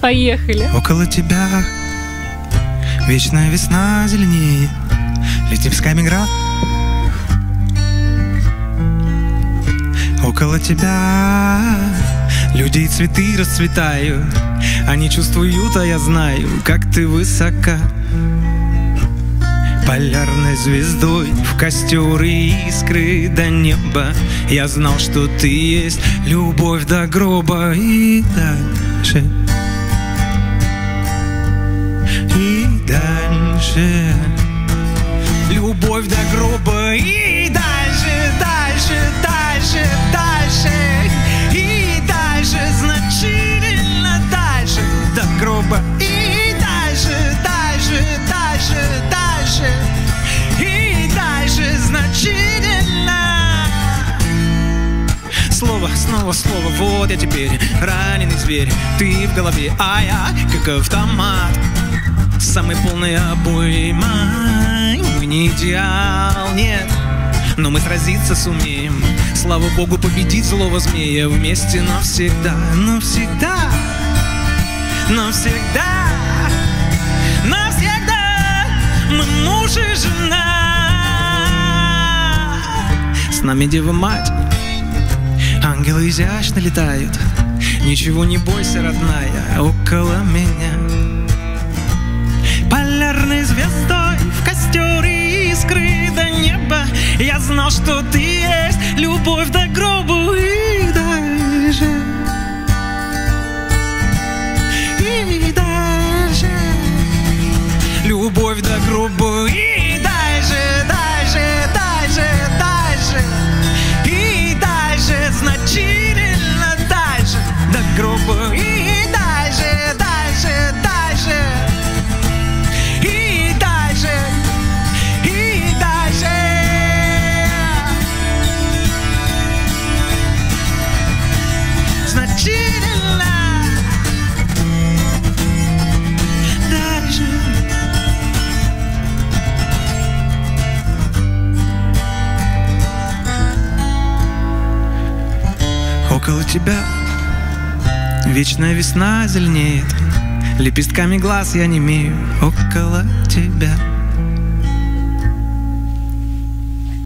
Поехали. Около тебя вечная весна зеленеет, Литебская град. Около тебя люди и цветы расцветают, Они чувствуют, а я знаю, как ты высока. Полярной звездой в костер и искры до неба Я знал, что ты есть любовь до гроба и дальше дальше. Любовь до гроба и дальше, дальше, дальше, дальше. И дальше, значительно дальше. До гроба И дальше, дальше, дальше, дальше. И дальше значительно. Слово, снова слово, вот я теперь раненый зверь. Ты в голове, а я как автомат Самый полный обойма Мы не идеал, нет. Но мы сразиться сумеем. Слава Богу, победить злого змея Вместе навсегда, навсегда. Навсегда Навсегда Мы муж и жена. С нами Дева Мать. Ангелы изящно летают. Ничего не бойся, родная, около меня знал, что ты есть любовь до гробу и дальше И дальше Любовь до гроба и дальше, дальше, дальше, дальше И дальше, значительно дальше. До гроба и Около тебя. Вечная весна зеленеет Лепестками глаз я не имею. Около тебя